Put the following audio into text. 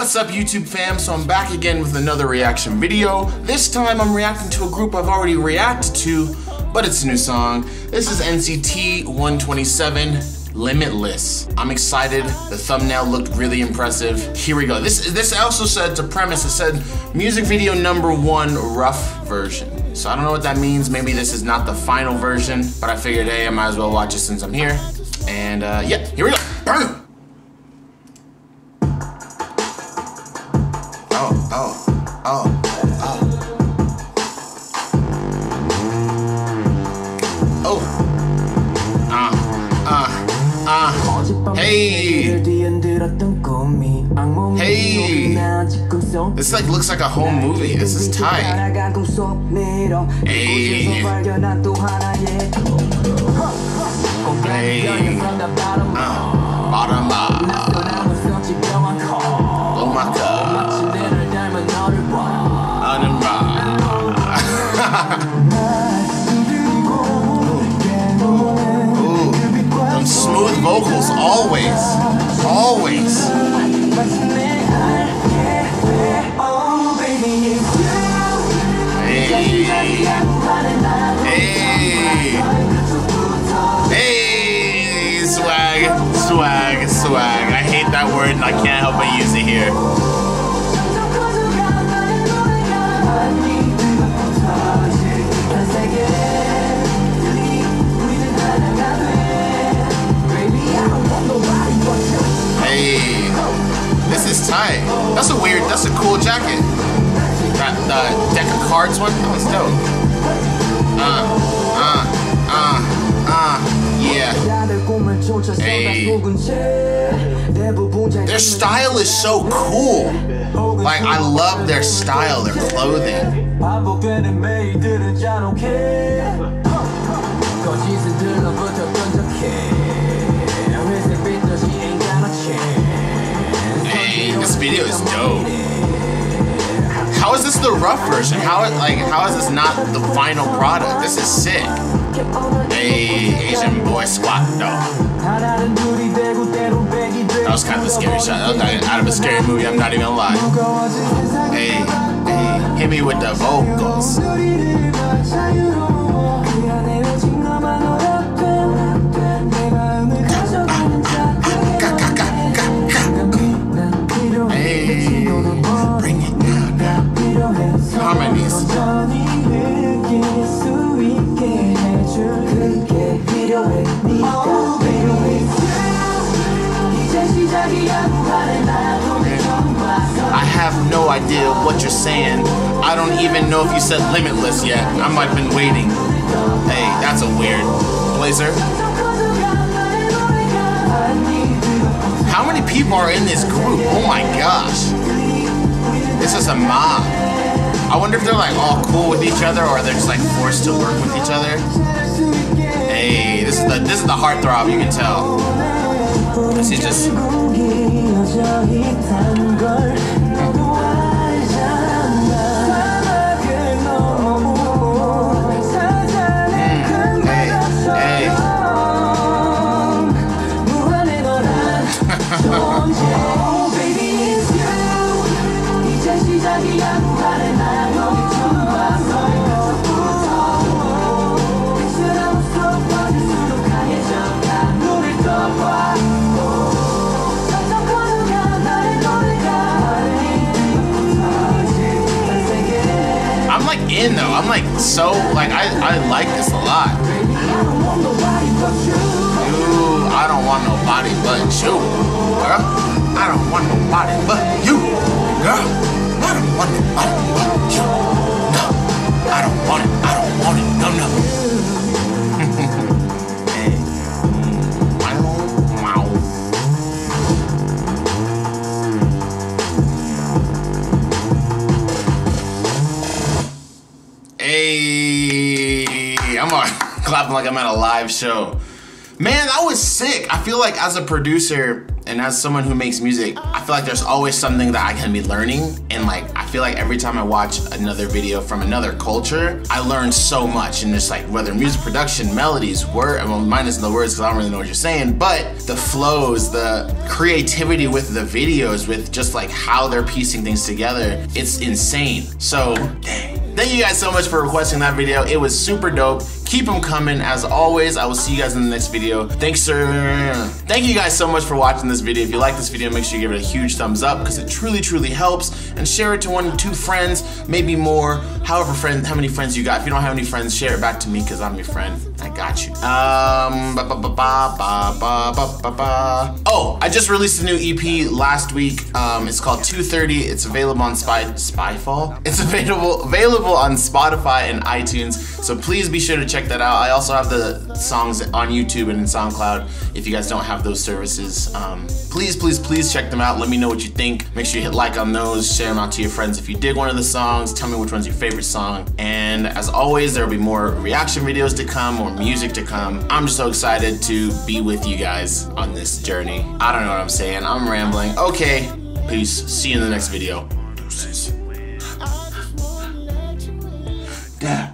What's up YouTube fam? So I'm back again with another reaction video. This time I'm reacting to a group I've already reacted to, but it's a new song. This is NCT 127 Limitless. I'm excited. The thumbnail looked really impressive. Here we go. This this also said to premise, it said music video number one rough version. So I don't know what that means. Maybe this is not the final version, but I figured, hey, I might as well watch it since I'm here. And uh, yeah, here we go. Burn! Hey. Hey. This like looks like a home movie. This is tight. Hey. Hey. Uh, bottom up. Blow my cup. Bottom Ooh. Them smooth vocals, always. Always. Hey. Hey. Hey. Swag. Swag. Swag. I hate that word and I can't help but use it here. This tight. That's a weird, that's a cool jacket. That the deck of cards one, that was dope. Uh, uh, uh, uh, yeah. Hey. Their style is so cool. Like, I love their style, their clothing. Video is dope. How is this the rough version? How like how is this not the final product? This is sick. Hey, Asian boy squat though. That was kind of a scary shot. That was out of a scary movie. I'm not even gonna lie. Hey, hey, hit me with the vocals. I have no idea what you're saying. I don't even know if you said limitless yet. I might have been waiting. Hey, that's a weird blazer. How many people are in this group? Oh my gosh. This is a mob. I wonder if they're like all cool with each other or they're just like forced to work with each other. Hey, is the this is the heartthrob, you can tell. Is just in though. I'm like so like I I like this a lot. Ooh, I don't want nobody but you, girl. I don't want nobody but you, girl. I don't want nobody but you. No, I don't want it. Hey, I'm on clapping like I'm at a live show. Man, that was sick. I feel like as a producer And as someone who makes music, I feel like there's always something that I can be learning. And like, I feel like every time I watch another video from another culture, I learn so much. And just like whether music production, melodies, word, well, minus the words because I don't really know what you're saying, but the flows, the creativity with the videos, with just like how they're piecing things together, it's insane. So, dang. Thank you guys so much for requesting that video. It was super dope. Keep them coming. As always, I will see you guys in the next video. Thanks, sir. Thank you guys so much for watching this video. If you like this video, make sure you give it a huge thumbs up because it truly, truly helps. And share it to one, two friends, maybe more. However, friend, how many friends you got. If you don't have any friends, share it back to me because I'm your friend. I got you. Um, ba, ba, ba, ba, ba, ba, ba, ba. Oh, I just released a new EP last week. Um, it's called 230. It's available on Spy Spyfall. It's available available on Spotify and iTunes. So please be sure to check that out. I also have the songs on YouTube and in SoundCloud. If you guys don't have those services, um, please, please, please check them out. Let me know what you think. Make sure you hit like on those. Share them out to your friends if you dig one of the songs. Tell me which one's your favorite song. And as always, there will be more reaction videos to come, more music to come. I'm just so excited to be with you guys on this journey. I don't know what I'm saying. I'm rambling. Okay, peace. See you in the next video. Deuces. Dad.